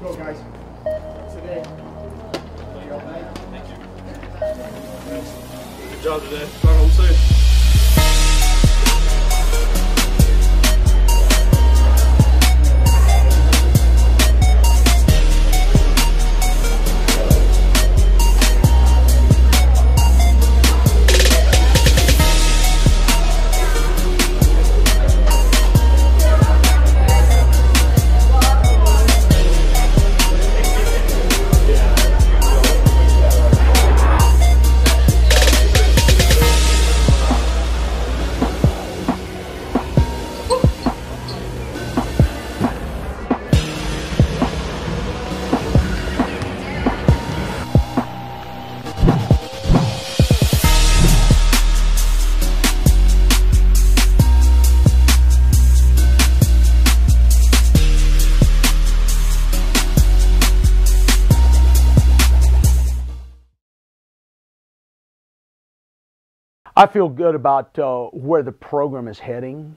Go, guys. Today. Good job today. Talk home safe. I feel good about uh, where the program is heading.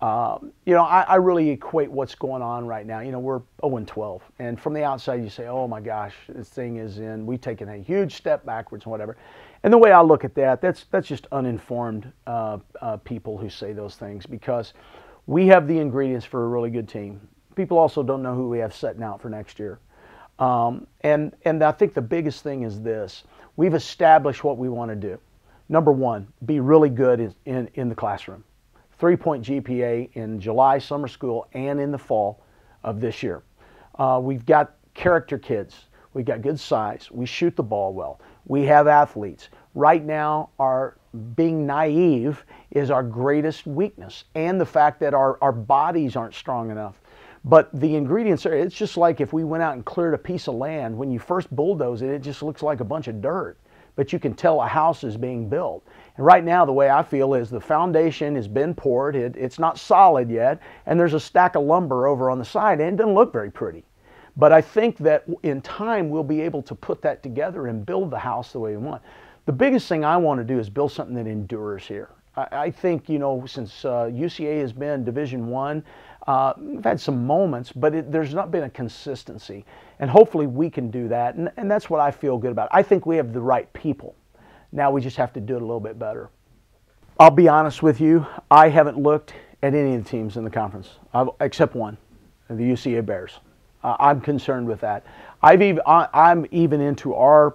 Um, you know, I, I really equate what's going on right now. You know, we're 0 and 12, and from the outside, you say, "Oh my gosh, this thing is in." We've taken a huge step backwards and whatever. And the way I look at that, that's that's just uninformed uh, uh, people who say those things because we have the ingredients for a really good team. People also don't know who we have setting out for next year. Um, and and I think the biggest thing is this: we've established what we want to do. Number one, be really good in, in, in the classroom. Three point GPA in July summer school and in the fall of this year. Uh, we've got character kids. We've got good size. We shoot the ball well. We have athletes. Right now, our being naive is our greatest weakness, and the fact that our, our bodies aren't strong enough. But the ingredients are, it's just like if we went out and cleared a piece of land, when you first bulldoze it, it just looks like a bunch of dirt but you can tell a house is being built. And right now, the way I feel is the foundation has been poured, it, it's not solid yet, and there's a stack of lumber over on the side, and it doesn't look very pretty. But I think that in time, we'll be able to put that together and build the house the way we want. The biggest thing I want to do is build something that endures here. I, think, you know, since uh, UCA has been Division One, uh, we've had some moments, but it, there's not been a consistency. And hopefully we can do that. And, and that's what I feel good about. I think we have the right people. Now we just have to do it a little bit better. I'll be honest with you, I haven't looked at any of the teams in the conference, I've, except one, the UCA Bears. Uh, I'm concerned with that. I've even, I, I'm even into our,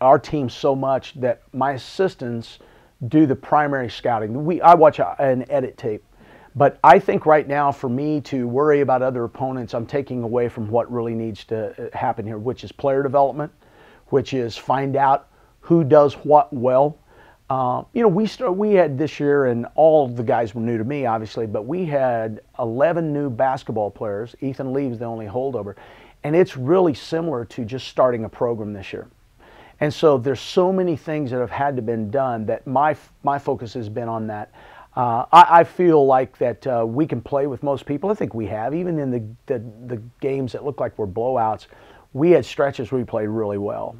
our team so much that my assistants do the primary scouting. We, I watch an edit tape but I think right now, for me to worry about other opponents, I'm taking away from what really needs to happen here, which is player development, which is find out who does what well. Uh, you know, we start, we had this year, and all the guys were new to me, obviously, but we had 11 new basketball players. Ethan Leaves the only holdover, and it's really similar to just starting a program this year. And so there's so many things that have had to been done that my my focus has been on that. Uh, I, I, feel like that uh, we can play with most people. I think we have, even in the, the, the games that look like were blowouts. We had stretches where we played really well,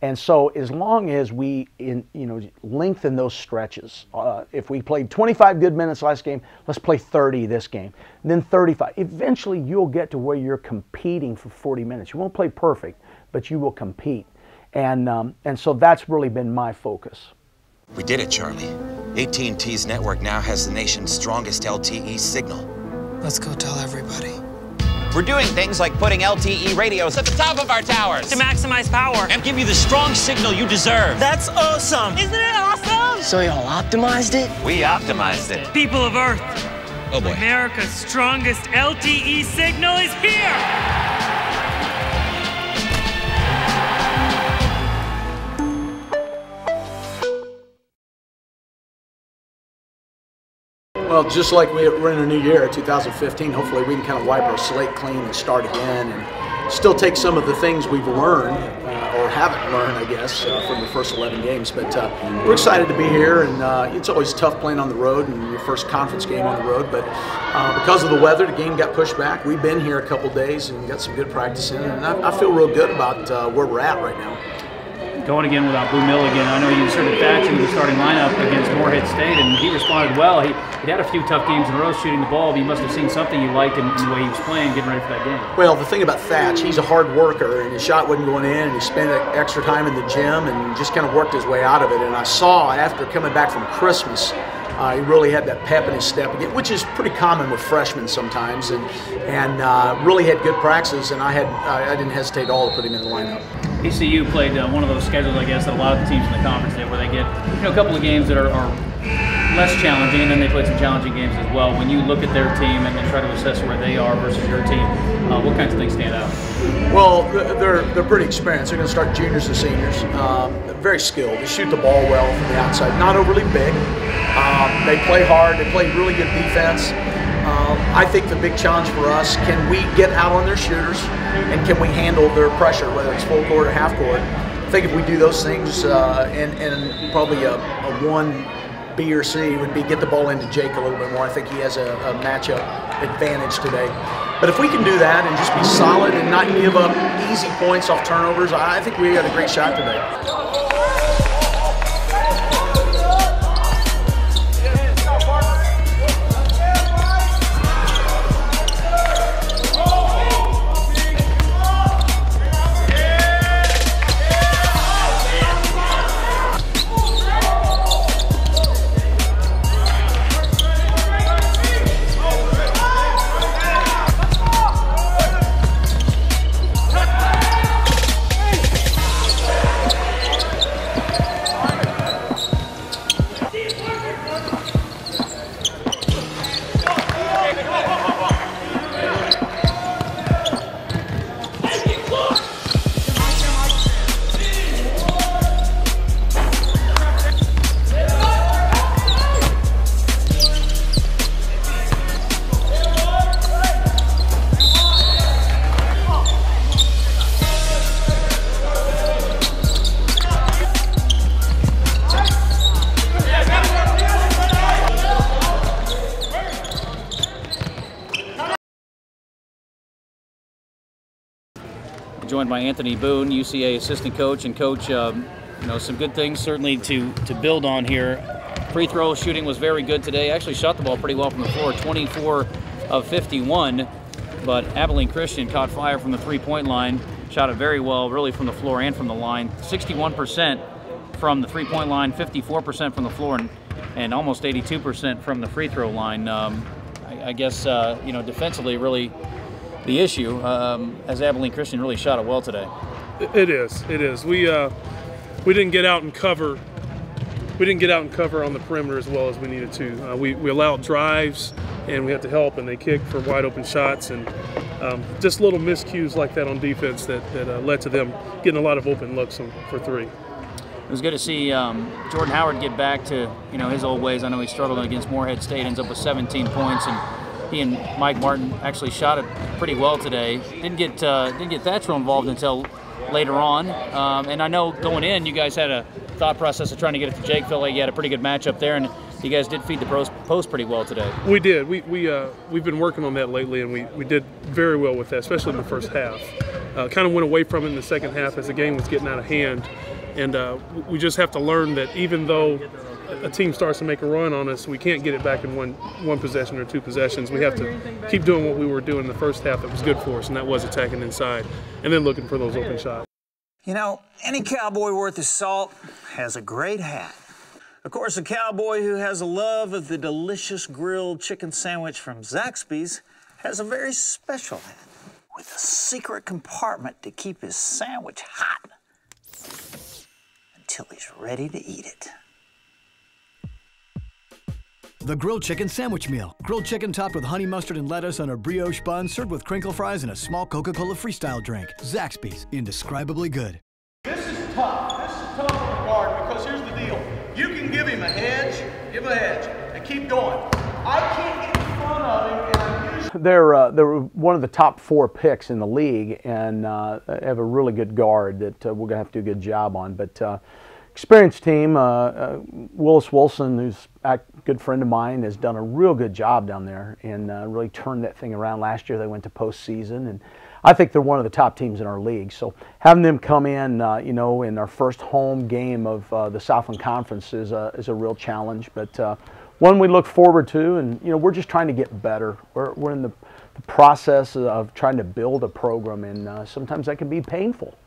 and so as long as we in you know lengthen those stretches, uh, if we played 25 good minutes last game, let's play 30 this game, then 35. Eventually, you'll get to where you're competing for 40 minutes. You won't play perfect, but you will compete, and um, and so that's really been my focus. We did it, Charlie. AT&T's network now has the nation's strongest LTE signal. Let's go tell everybody. We're doing things like putting LTE radios at the top of our towers to maximize power and give you the strong signal you deserve. That's awesome! Isn't it awesome? So y'all optimized it? We optimized it. People of Earth. Oh boy. America's strongest LTE signal is here! Well, just like we're in a new year, 2015, hopefully we can kind of wipe our slate clean and start again and still take some of the things we've learned, uh, or haven't learned, I guess, uh, from the first 11 games. But uh, we're excited to be here, and uh, it's always tough playing on the road and your first conference game on the road. But uh, because of the weather, the game got pushed back. We've been here a couple days and got some good practice in, and I, I feel real good about uh, where we're at right now. Going again without Boo Milligan. I know you inserted Thatch into the starting lineup against Morehead State, and he responded well. He, he had a few tough games in a row shooting the ball, but you must have seen something you liked in, in the way he was playing, getting ready for that game. Well, the thing about Thatch, he's a hard worker, and his shot wasn't going in, and he spent extra time in the gym and just kind of worked his way out of it. And I saw after coming back from Christmas, uh, he really had that pep in his step again, which is pretty common with freshmen sometimes, and and uh, really had good practices. And I had I didn't hesitate at all to put him in the lineup. ACU played uh, one of those schedules, I guess, that a lot of the teams in the conference did, where they get you know a couple of games that are, are less challenging, and then they played some challenging games as well. When you look at their team and, try to assess where they are versus your team, uh, what kinds of things stand out? Well, they're they're pretty experienced. They're going to start juniors and seniors. Um, very skilled. They shoot the ball well from the outside. Not overly big. Um, they play hard. They play really good defense. Um, I think the big challenge for us, can we get out on their shooters and can we handle their pressure, whether it's full court or half court? I think if we do those things uh, and, and probably a, a one B or C would be get the ball into Jake a little bit more. I think he has a, a matchup advantage today. But if we can do that and just be solid and not give up easy points off turnovers, I think we got a great shot today. Joined by Anthony Boone, UCA assistant coach, and coach. Um, you know, some good things certainly to to build on here. Free throw shooting was very good today. Actually, shot the ball pretty well from the floor, 24 of 51. But Abilene Christian caught fire from the three-point line, shot it very well, really from the floor and from the line. 61% from the three-point line, 54% from the floor, and, and almost 82% from the free throw line. Um, I, I, guess uh, you know defensively, really the issue, um, as Abilene Christian really shot it well today. It is. It is. We uh, we didn't get out and cover. We didn't get out and cover on the perimeter as well as we needed to. Uh, we, we allowed drives and we had to help, and they kicked for wide open shots and um, just little miscues like that on defense that, that uh, led to them getting a lot of open looks on, for three. It was good to see um, Jordan Howard get back to you know his old ways. I know he struggled against Morehead State, ends up with 17 points and he and Mike Martin actually shot it pretty well today. Didn't get uh, didn't get Thatcher involved until later on. Um, and I know going in, you guys had a thought process of trying to get it to Jake. Like you had a pretty good matchup there, and you guys did feed the post pretty well today. We did. We we uh, we've been working on that lately, and we, we did very well with that, especially in the first half. Uh, kind of went away from it in the second half as the game was getting out of hand, and uh, we just have to learn that even though a team starts to make a run on us, we can't get it back in one one possession or two possessions. We have to keep doing what we were doing in the first half that was good for us, and that was attacking inside and then looking for those open shots. You know, any cowboy worth his salt has a great hat. Of course, a cowboy who has a love of the delicious grilled chicken sandwich from Zaxby's has a very special hat with a secret compartment to keep his sandwich hot until he's ready to eat it. The grilled chicken sandwich meal. Grilled chicken topped with honey mustard and lettuce on a brioche bun, served with crinkle fries and a small Coca-Cola freestyle drink. Zaxby's, indescribably good. This is tough. This is tough on the guard because here's the deal. You can give him a hedge, give him a hedge, and keep going. I can't get in front of him, and I'm usually... They're, uh, they're one of the top four picks in the league and uh, have a really good guard that uh, we're going to have to do a good job on. But uh, experienced team. Uh, uh, Willis Wilson, who's a good friend of mine, has done a real good job down there and uh, really turned that thing around. Last year they went to postseason, and I think they're one of the top teams in our league. So having them come in, uh, you know, in our first home game of uh, the Southland Conference is a, is a real challenge, but uh, one we look forward to. And you know, we're just trying to get better. We're, we're in the, the process of trying to build a program, and sometimes that can be painful.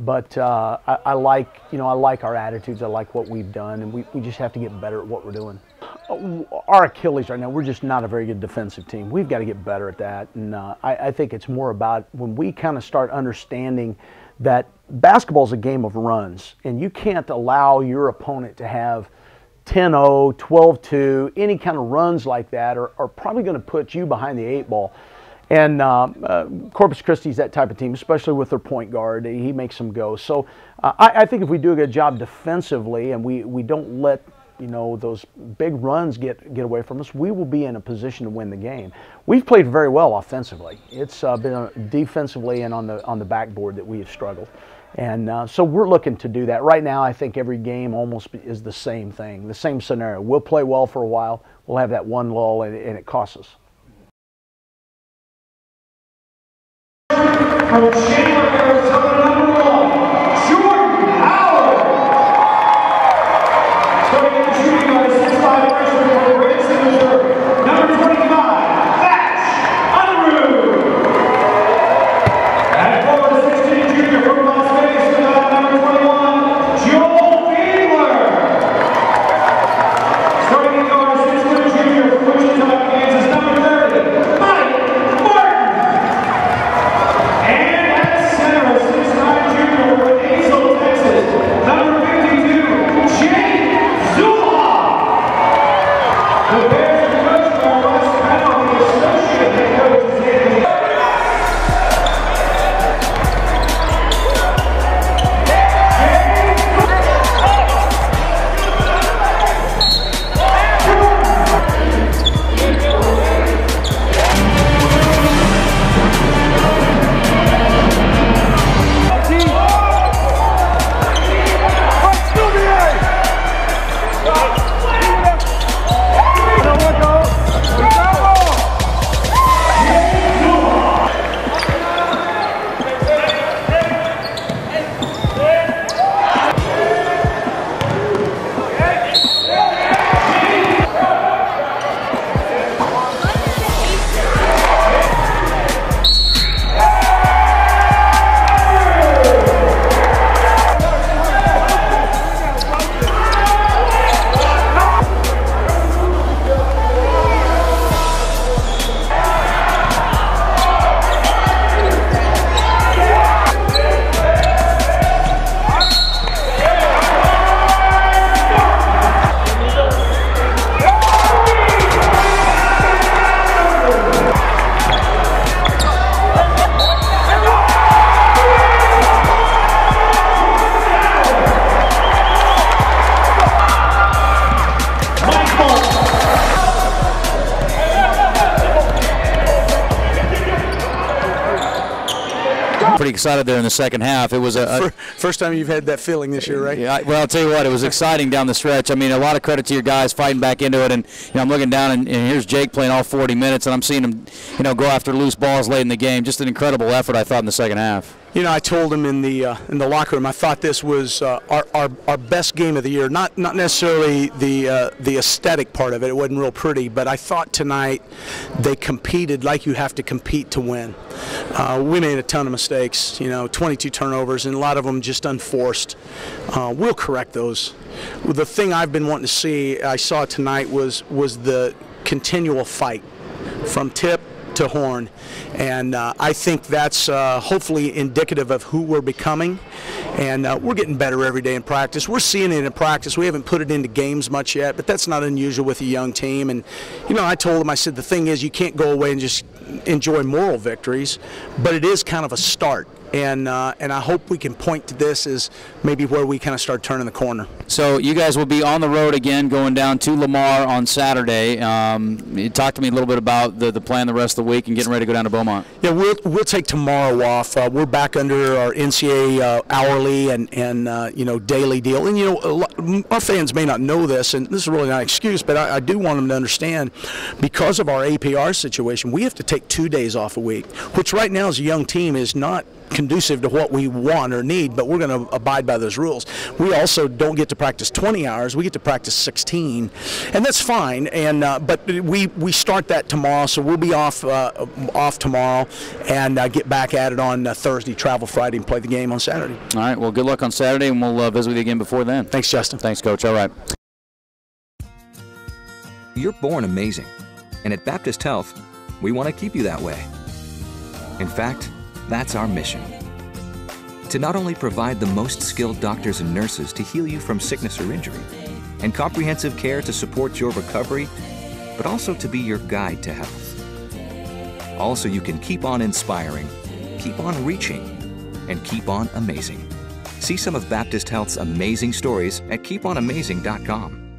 But uh, I, I, like, you know, I like our attitudes. I like what we've done, and we, we just have to get better at what we're doing. Our Achilles right now, we're just not a very good defensive team. We've got to get better at that, and uh, I, I think it's more about when we kind of start understanding that basketball is a game of runs, and you can't allow your opponent to have 10-0, 12-2, any kind of runs like that are, are probably going to put you behind the eight ball. And uh, uh, Corpus Christi's that type of team, especially with their point guard. He makes them go. So uh, I, I, think if we do a good job defensively and we, we don't let you know those big runs get get away from us, we will be in a position to win the game. We've played very well offensively. It's uh, been defensively and on the on the backboard that we have struggled. And uh, so we're looking to do that. Right now, I think every game almost is the same thing, the same scenario. We'll play well for a while. We'll have that one lull, and, and it costs us. Arizona, Pretty excited there in the second half. It was a, a First time you've had that feeling this year, right? Yeah, well, I'll tell you what, it was exciting down the stretch. I mean, a lot of credit to your guys fighting back into it. And you know, I'm looking down, and, and here's Jake playing all 40 minutes, and I'm seeing him, you know, go after loose balls late in the game. Just an incredible effort, I thought, in the second half. You know, I told him in the uh, in the locker room. I thought this was uh, our, our our best game of the year. Not not necessarily the uh, the aesthetic part of it. It wasn't real pretty, but I thought tonight they competed like you have to compete to win. Uh, we made a ton of mistakes. You know, 22 turnovers, and a lot of them just unforced. Uh, we'll correct those. The thing I've been wanting to see, I saw tonight, was was the continual fight from tip to horn. And uh, I think that's uh, hopefully indicative of who we're becoming. And uh, we're getting better every day in practice. We're seeing it in practice. We haven't put it into games much yet, but that's not unusual with a young team. And, you know, I told them, I said, the thing is, you can't go away and just enjoy moral victories, but it is kind of a start. And uh, and I hope we can point to this as maybe where we kind of start turning the corner. So you guys will be on the road again, going down to Lamar on Saturday. Um, you talk to me a little bit about the, the plan the rest of the week and getting ready to go down to Beaumont. Yeah, we'll we'll take tomorrow off. Uh, we're back under our NCAA uh, hourly and and uh, you know daily deal. And you know, a lot, our fans may not know this, and this is really not an excuse, but I, I do want them to understand because of our APR situation, we have to take two days off a week, which right now as a young team is not conducive to what we want or need, but we're going to abide by those rules. We also don't get to practice 20 hours; we get to practice 16, and that's fine. And uh, but we we start that tomorrow, so we'll be off uh, off tomorrow and uh, get back at it on uh, Thursday, travel Friday, and play the game on Saturday. All right. Well, good luck on Saturday, and we'll uh, visit with you again before then. Thanks, Justin. Thanks, Coach. All right. You're born amazing, and at Baptist Health, we want to keep you that way. In fact, that's our mission. To not only provide the most skilled doctors and nurses to heal you from sickness or injury, and comprehensive care to support your recovery, but also to be your guide to health. Also, you can keep on inspiring, keep on reaching, and keep on amazing. See some of Baptist Health's amazing stories at keeponamazing.com.